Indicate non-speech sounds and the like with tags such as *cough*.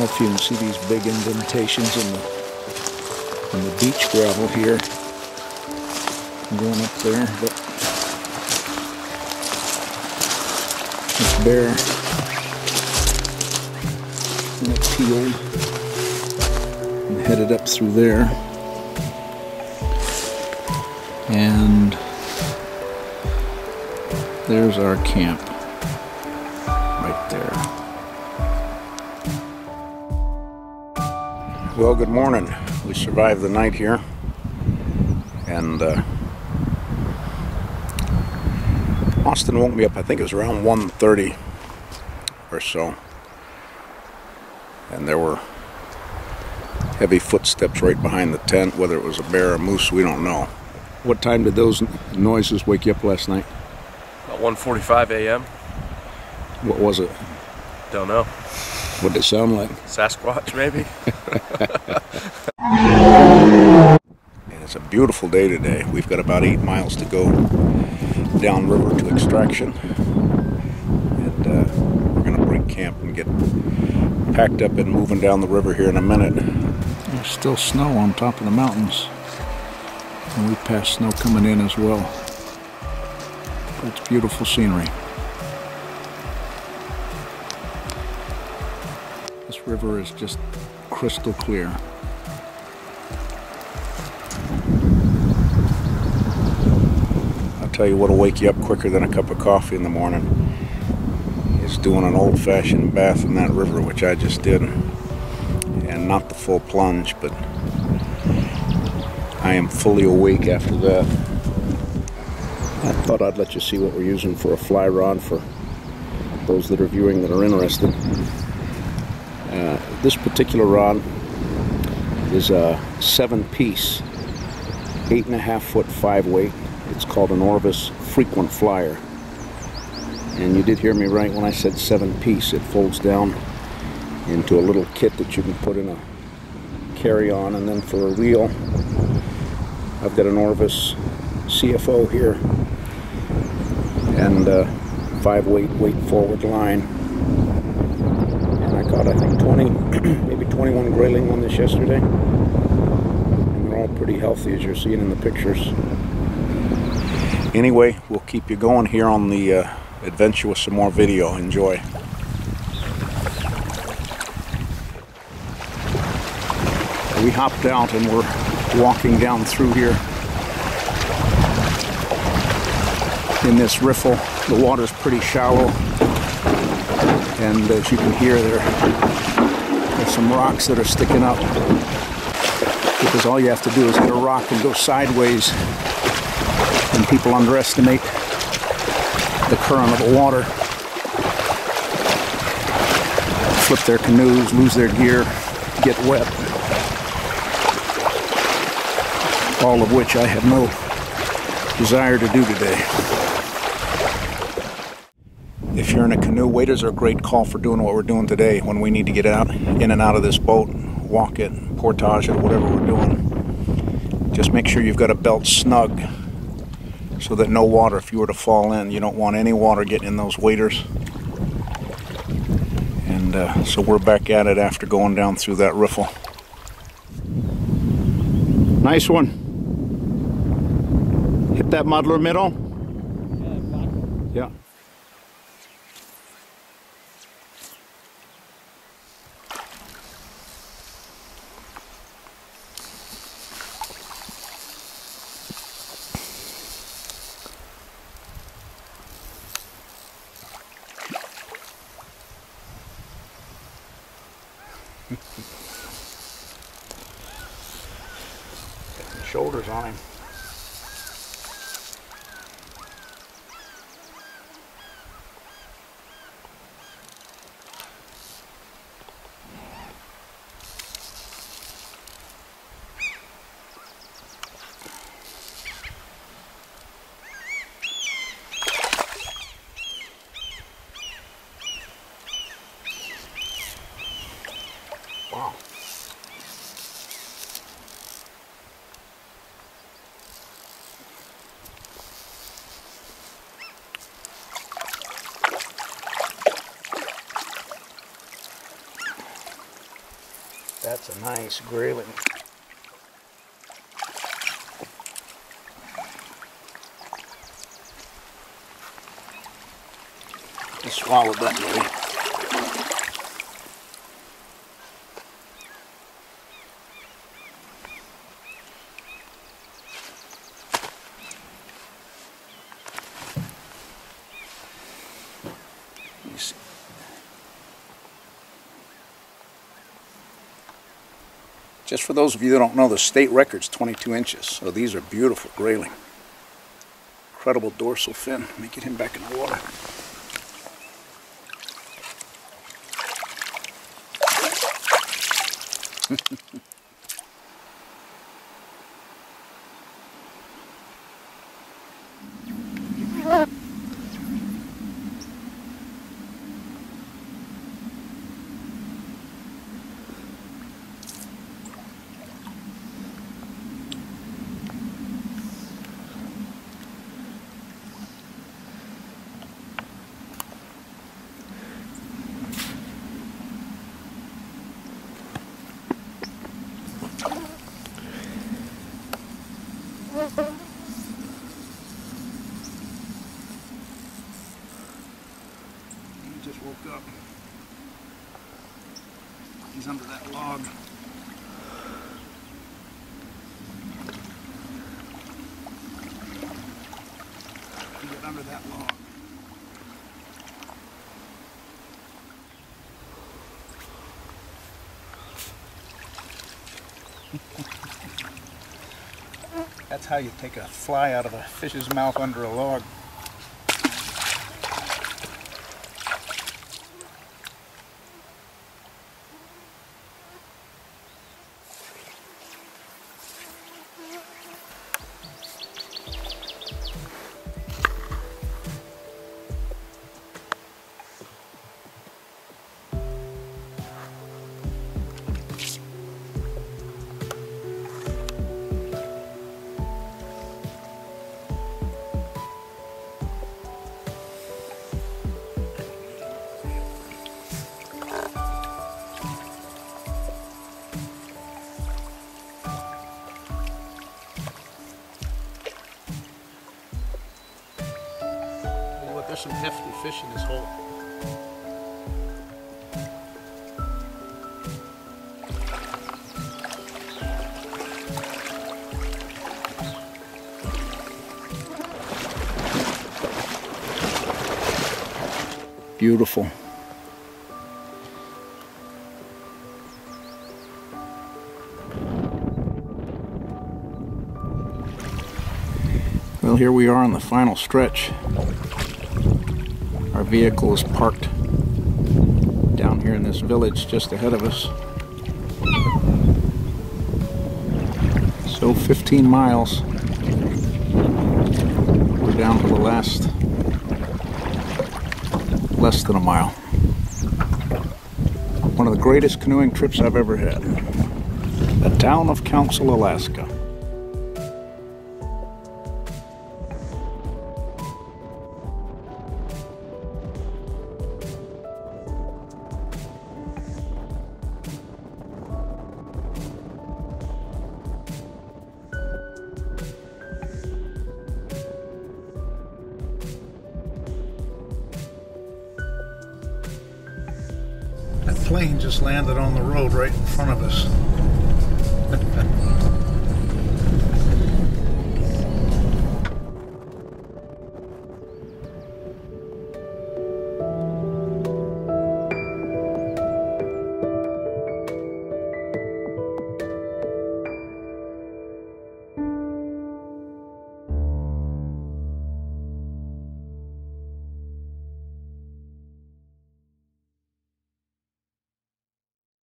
know if you can see these big indentations in the in the beach gravel here. Going up there, but it's bare and it peeled and headed up through there. And there's our camp right there. Well, good morning. We survived the night here, and uh, Austin woke me up. I think it was around 1:30 or so, and there were heavy footsteps right behind the tent. Whether it was a bear or a moose, we don't know. What time did those noises wake you up last night? About 1:45 a.m. What was it? Don't know. What did it sound like? Sasquatch, maybe. *laughs* *laughs* And it's a beautiful day today. We've got about eight miles to go downriver to extraction. And uh, we're going to break camp and get packed up and moving down the river here in a minute. There's still snow on top of the mountains. And we passed snow coming in as well. But it's beautiful scenery. This river is just crystal clear. I'll tell you what'll wake you up quicker than a cup of coffee in the morning is doing an old-fashioned bath in that river, which I just did. And not the full plunge, but I am fully awake after that. I thought I'd let you see what we're using for a fly rod for those that are viewing that are interested. Uh, this particular rod is a seven piece, eight and a half foot five weight. It's called an Orvis frequent flyer. And you did hear me right when I said seven piece. It folds down into a little kit that you can put in a carry on. And then for a reel, I've got an Orvis CFO here and uh, five weight weight forward line. Caught I think 20, *clears throat* maybe 21 grayling on this yesterday. And they're all pretty healthy as you're seeing in the pictures. Anyway, we'll keep you going here on the uh, adventure with some more video. Enjoy. We hopped out and we're walking down through here in this riffle. The water's pretty shallow, and uh, as you can hear, there there's some rocks that are sticking up. Because all you have to do is hit a rock and go sideways, and people underestimate the current of the water. Flip their canoes, lose their gear, get wet. All of which I have no desire to do today. If you're in a canoe, waders are a great call for doing what we're doing today when we need to get out, in and out of this boat, walk it, portage it, whatever we're doing. Just make sure you've got a belt snug so that no water, if you were to fall in, you don't want any water getting in those waders. And uh, so we're back at it after going down through that riffle. Nice one. Hit that muddler minnow. Shoulders on him. Wow. That's a nice grayling. Just swallow that, maybe. Just for those of you that don't know, the state record's 22 inches, so these are beautiful grayling. Incredible dorsal fin. Let me get him back in the water. *laughs* He just woke up. He's under that log. Get under that log. That's how you take a fly out of a fish's mouth under a log. There's some hefty fish in this hole. Beautiful. Well, here we are on the final stretch. Vehicle is parked down here in this village just ahead of us. So 15 miles. We're down to the last less than a mile. One of the greatest canoeing trips I've ever had. The town of Council, Alaska. Plane just landed on the road right in front of us. *laughs*